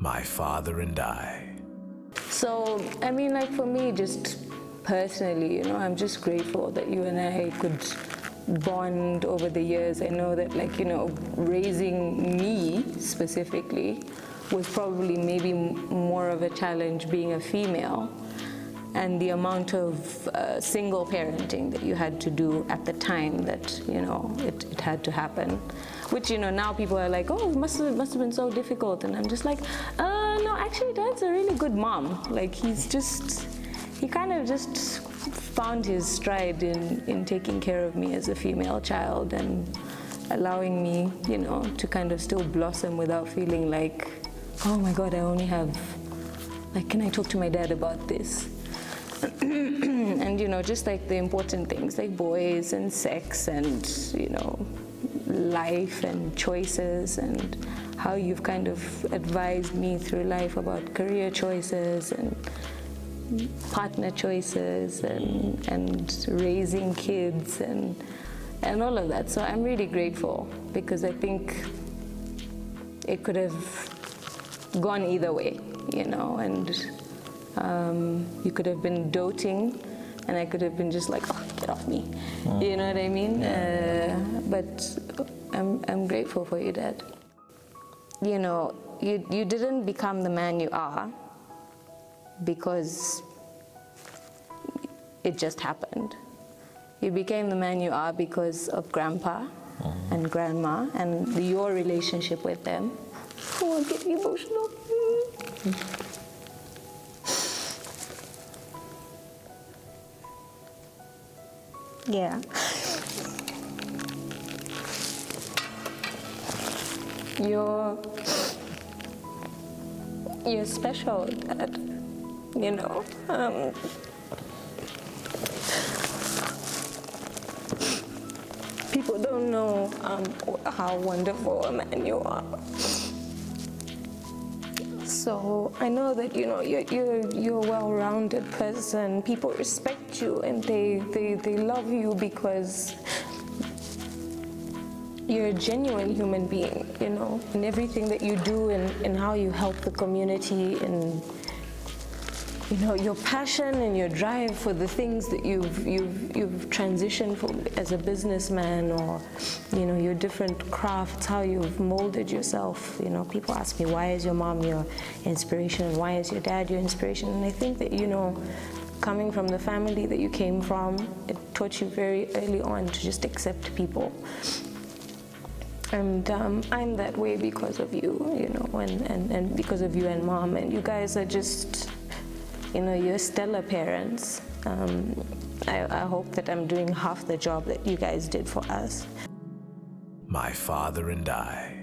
My Father and I. So, I mean, like for me, just personally, you know, I'm just grateful that you and I could bond over the years. I know that, like, you know, raising me specifically was probably maybe more of a challenge being a female and the amount of uh, single parenting that you had to do at the time that you know it, it, had to happen. Which you know now people are like oh it must have, must have been so difficult. And i'm just like uh, no actually dad's a really good mom. Like he's just he kind of just found his stride in, in taking care of me as a female child and allowing me you know to kind of still blossom without feeling like oh my god i only have like can i talk to my dad about this and you know just like the important things like boys and sex and you know life and choices and how you've kind of advised me through life about career choices and partner choices and and raising kids and and all of that. So i'm really grateful because i think it could have gone either way you know and um, you could have been doting, and I could have been just like, oh, get off me. Mm. You know what I mean? Yeah. Uh, but I'm, I'm grateful for you, Dad. You know, you, you didn't become the man you are because it just happened. You became the man you are because of grandpa mm. and grandma and your relationship with them. Oh, I'm getting emotional. Mm. Yeah. You're you're special, Dad. You know. Um, people don't know um, how wonderful a man you are. So I know that you know you're you're, you're a well-rounded person. People respect you and they, they they love you because you're a genuine human being, you know, in everything that you do and, and how you help the community and you know, your passion and your drive for the things that you've, you've, you've transitioned from as a businessman or, you know, your different crafts, how you've molded yourself. You know, people ask me, why is your mom your inspiration and why is your dad your inspiration? And I think that, you know, coming from the family that you came from, it taught you very early on to just accept people. And um, I'm that way because of you, you know, and, and, and because of you and mom. And you guys are just you know, you're stellar parents. Um, I, I hope that I'm doing half the job that you guys did for us. My father and I.